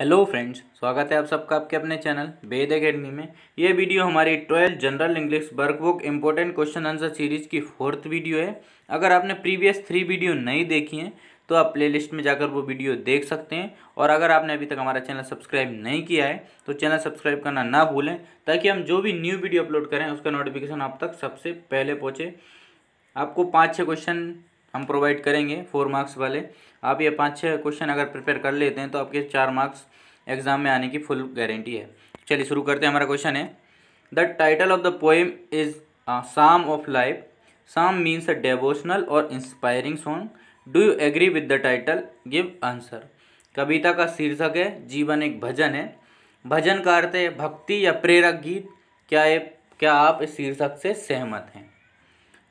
Hello friends, स्वागत है आप सबका आपके अपने चैनल वेद अकेडमी में। ये वीडियो हमारी twelfth general English workbook important question answer series की फोर्थ वीडियो है। अगर आपने प्रीवियस थ्री वीडियो नहीं देखी हैं तो आप प्लेलिस्ट में जाकर वो वीडियो देख सकते हैं। और अगर आपने अभी तक हमारा चैनल सब्सक्राइब नहीं किया है तो चैनल सब्सक्राइब करना ना भूलें, ताकि हम जो भी न्यू वीडियो अपलोड करें, उसका नोटिफिकेशन आप तक सबसे पहले पहुँचे। आपको पाँच छः क्वेश्चन हम प्रोवाइड करेंगे फोर मार्क्स वाले। आप ये पाँच छः क्वेश्चन अगर प्रिपेयर कर लेते हैं तो आपके चार मार्क्स एग्ज़ाम में आने की फुल गारंटी है। चलिए शुरू करते हैं, हमारा क्वेश्चन है। The title of the poem is psalm of life psalm means a devotional or inspiring song do you agree with the title give answer कविता का शीर्षक है, जीवन एक भजन है। भजन का अर्थ है, भक्ति या प्रेरक गीत। क्या ये, क्या आप इस शीर्षक से सहमत हैं?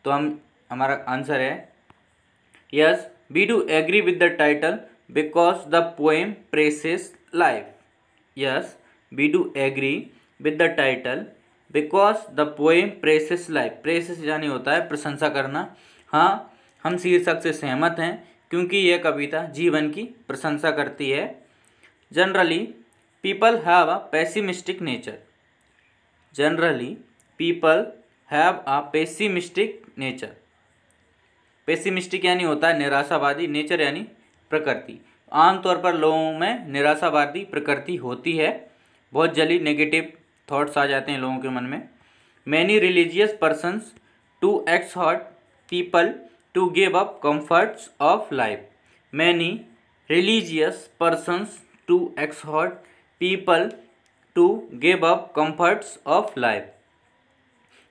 तो हम, हमारा आंसर है yes we do agree with the title because the poem praises life yes we do agree with the title because the poem praises life praises यानी होता है, प्रशंसा करना। हाँ हम शीर्षक से सहमत हैं, क्योंकि यह कविता जीवन की प्रशंसा करती है। Generally people have a pessimistic nature generally people have a pessimistic nature pessimistic यानी होता है निराशावादी नेचर यानी प्रकृति। आमतौर पर लोगों में निराशावादी प्रकृति होती है। बहुत जल्दी नेगेटिव थॉट्स आ जाते हैं लोगों के मन में। Many religious persons to exhort people to give up comforts of life many religious persons to exhort people to give up comforts of life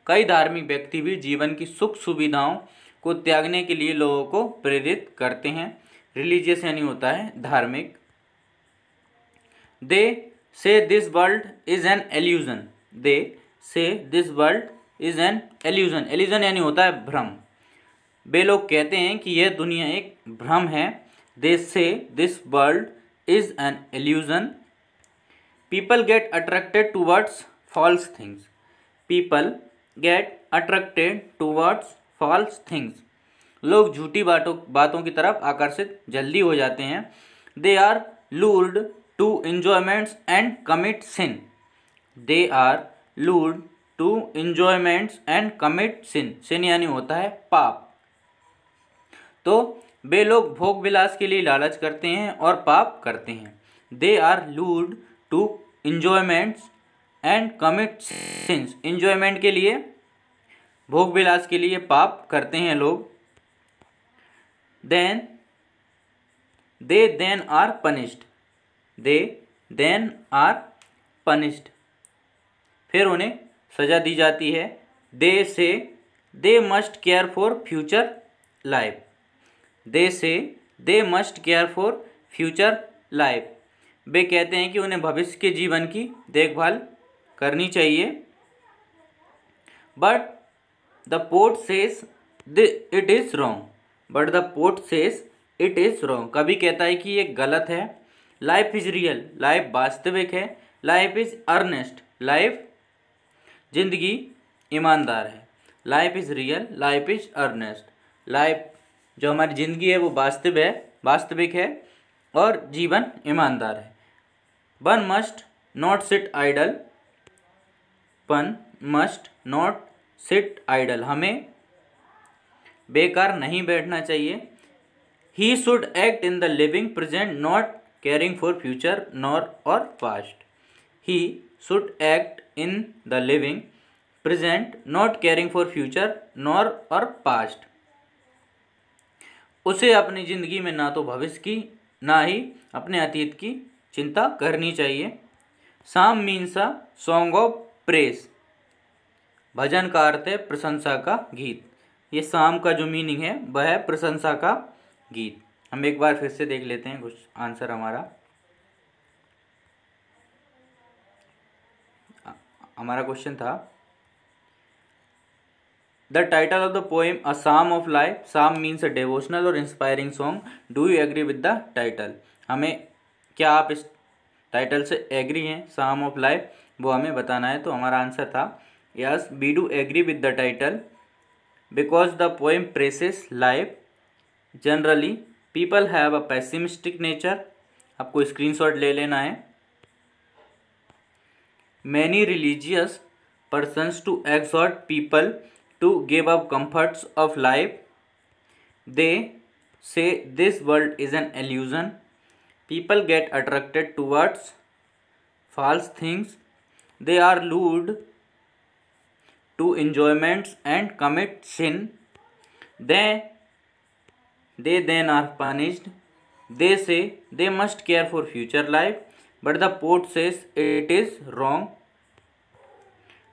कई धार्मिक व्यक्ति भी जीवन की सुख सुविधाओं को त्यागने के लिए लोगों को प्रेरित करते हैं। रिलीजियस यानी होता है धार्मिक। They say this world is an illusion they say this world is an illusion illusion यानी होता है भ्रम। वे लोग कहते हैं कि यह दुनिया एक भ्रम है। They say this world is an illusion people get attracted towards false things people get attracted towards false things. लोग झूठी बातों बातों की तरफ़ आकर्षित, जल्दी हो जाते हैं। They are lured to enjoyments and commit sin they are lured to enjoyments and commit sin sin यानी होता है पाप। तो वे लोग भोग विलास के लिए लालच करते हैं और पाप करते हैं। They are lured to enjoyments and commit sins enjoyment के लिए भोग विलास के लिए पाप करते हैं लोग। Then, they then are punished they then are punished फिर उन्हें सजा दी जाती है। They say, they must care for future life they say, they must care for future life वे कहते हैं कि उन्हें भविष्य के जीवन की देखभाल करनी चाहिए। But the poet says it is wrong but the poet says it is wrong कभी कहता है कि ये गलत है। लाइफ इज़ रियल लाइफ वास्तविक है। लाइफ इज़ अर्नेस्ट लाइफ ज़िंदगी ईमानदार है। Life is real life is earnest life जो हमारी ज़िंदगी है वो वास्तव है। वास्तविक है और जीवन ईमानदार है। One must not sit idle one must not sit idle हमें बेकार नहीं बैठना चाहिए। He should act in the living present not caring for future nor और past he should act in the living present not caring for future nor और past उसे अपनी ज़िंदगी में ना तो भविष्य की, ना ही अपने अतीत की चिंता करनी चाहिए। Psalm means a song of praise भजन का अर्थ है प्रशंसा का गीत। ये शाम का जो मीनिंग है, वह है प्रशंसा का गीत। हम एक बार फिर से देख लेते हैं कुछ आंसर हमारा। हमारा क्वेश्चन था। The title of the poem a psalm of life psalm means a devotional और inspiring song do you agree with the title हमें, क्या आप इस टाइटल से एग्री हैं? साम ऑफ़ लाइफ वो हमें बताना है तो हमारा आंसर था। Yes we do agree with the title because the poem praises life generally people have a pessimistic nature आपको स्क्रीन शॉट ले लेना है. Many religious persons to exhort people to give up comforts of life they say this world is an illusion people get attracted towards false things they are lured to enjoyments and commit sin. They, they then are punished. They say they must care for future life, but the poet says it is wrong.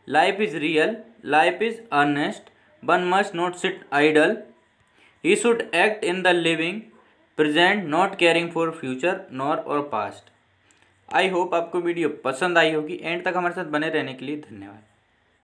Life is real, life is earnest, one must not sit idle. He should act in the living, present, not caring for future nor or past. I hope आपको video पसंद आई होगी and तक हमारे साथ बने रहने के लिए धन्यवाद